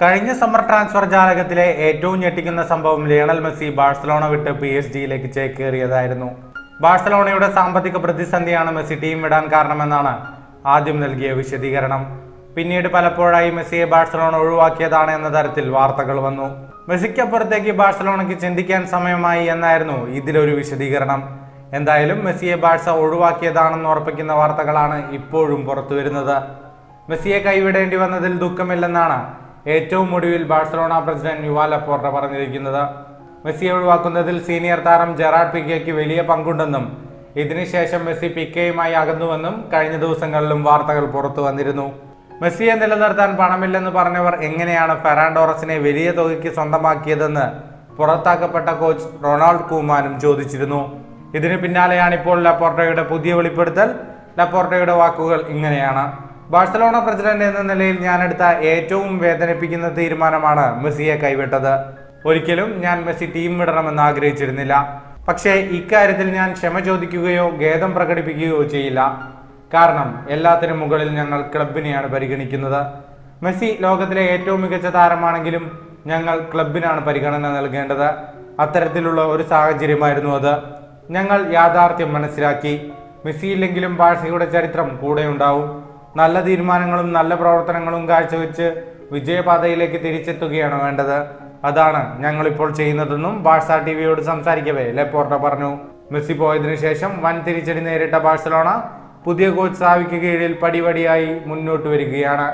കഴിഞ്ഞ summer transfer ജാലകത്തിലെ ഏറ്റവും ഞെട്ടിക്കുന്ന സംഭവം ലിയണൽ മെസ്സി ബാഴ്സലോണ വിട്ട് പി എസ് ജിയിലേക്ക് ചേക്കേറിയതായിരുന്നു. ബാഴ്സലോണയുടെ സാമ്പത്തിക പ്രതിസന്ധിയാണ് മെസ്സി ടീം വിടാൻ കാരണമെന്നാണ് ആദ്യം നൽകിയ വിശദീകരണം. പിന്നീട് പലപ്പോഴായി മെസ്സിയെ ബാഴ്സലോണ ഒഴിവാക്കിയതാണ് എന്ന തരത്തിൽ വാർത്തകൾ വന്നു. മെസ്സിക്കപ്പുറത്തേക്ക് ബാഴ്സലോണയ്ക്ക് ചിന്തിക്കാൻ സമയമായി എന്നായിരുന്നു ഇതിലൊരു വിശദീകരണം. എന്തായാലും മെസ്സിയെ ബാഴ്സ ഒഴിവാക്കിയതാണെന്ന് ഉറപ്പിക്കുന്ന വാർത്തകളാണ് ഇപ്പോഴും പുറത്തുവരുന്നത്. മെസ്സിയെ കൈവിടേണ്ടി വന്നതിൽ ദുഃഖമില്ലെന്നാണ് ഏറ്റവും ഒടുവിൽ ബാഴ്സലോണ പ്രസിഡന്റ് യുവാ ലപ്പോർട്ട പറഞ്ഞിരിക്കുന്നത്. മെസ്സിയെ ഒഴിവാക്കുന്നതിൽ സീനിയർ താരം ജെറാഡ് പിക്കയ്ക്ക് വലിയ പങ്കുണ്ടെന്നും ഇതിനുശേഷം മെസ്സി പിക്കയുമായി അകന്നുവെന്നും കഴിഞ്ഞ ദിവസങ്ങളിലും വാർത്തകൾ പുറത്തു വന്നിരുന്നു. മെസ്സിയെ നിലനിർത്താൻ പണമില്ലെന്ന് പറഞ്ഞവർ എങ്ങനെയാണ് ഫെറാൻഡോറസിനെ വലിയ തുകയ്ക്ക് സ്വന്തമാക്കിയതെന്ന് പുറത്താക്കപ്പെട്ട കോച്ച് റൊണാൾഡ് കൂമാനും ചോദിച്ചിരുന്നു. ഇതിന് പിന്നാലെയാണ് ഇപ്പോൾ ലപ്പോർട്ടയുടെ പുതിയ വെളിപ്പെടുത്തൽ. ലപ്പോർട്ടയുടെ വാക്കുകൾ ഇങ്ങനെയാണ്. ബാഴ്സലോണ പ്രസിഡന്റ് എന്ന നിലയിൽ ഞാൻ എടുത്ത ഏറ്റവും വേദനിപ്പിക്കുന്ന തീരുമാനമാണ് മെസ്സിയെ കൈവിട്ടത്. ഒരിക്കലും ഞാൻ മെസ്സി ടീം വിടണമെന്ന് ആഗ്രഹിച്ചിരുന്നില്ല. പക്ഷേ ഇക്കാര്യത്തിൽ ഞാൻ ക്ഷമ ചോദിക്കുകയോ ഖേദം പ്രകടിപ്പിക്കുകയോ ചെയ്യില്ല. കാരണം എല്ലാത്തിനും മുകളിൽ ഞങ്ങൾ ക്ലബിനെയാണ് പരിഗണിക്കുന്നത്. മെസ്സി ലോകത്തിലെ ഏറ്റവും മികച്ച താരമാണെങ്കിലും ഞങ്ങൾ ക്ലബിനാണ് പരിഗണന നൽകേണ്ടത്. അത്തരത്തിലുള്ള ഒരു സാഹചര്യമായിരുന്നു അത്. ഞങ്ങൾ യാഥാർത്ഥ്യം മനസ്സിലാക്കി. മെസ്സിയില്ലെങ്കിലും ബാഴ്സയുടെ ചരിത്രം കൂടെയുണ്ടാവും. നല്ല തീരുമാനങ്ങളും നല്ല പ്രവർത്തനങ്ങളും കാഴ്ചവെച്ച് വിജയപാതയിലേക്ക് തിരിച്ചെത്തുകയാണ് വേണ്ടത്. അതാണ് ഞങ്ങളിപ്പോൾ ചെയ്യുന്നതെന്നും ബാഴ്സ ടി വിയോട് സംസാരിക്കവേ ലെപ്പോർട്ട പറഞ്ഞു. മെസ്സി പോയതിനു ശേഷം വൻ തിരിച്ചടി നേരിട്ട ബാഴ്സലോണ പുതിയ കോച്ച് സാവിക്ക് കീഴിൽ പടിപടിയായി മുന്നോട്ട് വരികയാണ്.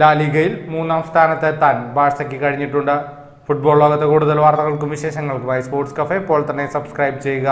ലാലിഗയിൽ മൂന്നാം സ്ഥാനത്തെത്താൻ ബാഴ്സയ്ക്ക് കഴിഞ്ഞിട്ടുണ്ട്. ഫുട്ബോൾ ലോകത്തെ കൂടുതൽ വാർത്തകൾക്കും വിശേഷങ്ങൾക്കുമായി സ്പോർട്സ് കഫേ ഇപ്പോൾ തന്നെ സബ്സ്ക്രൈബ് ചെയ്യുക.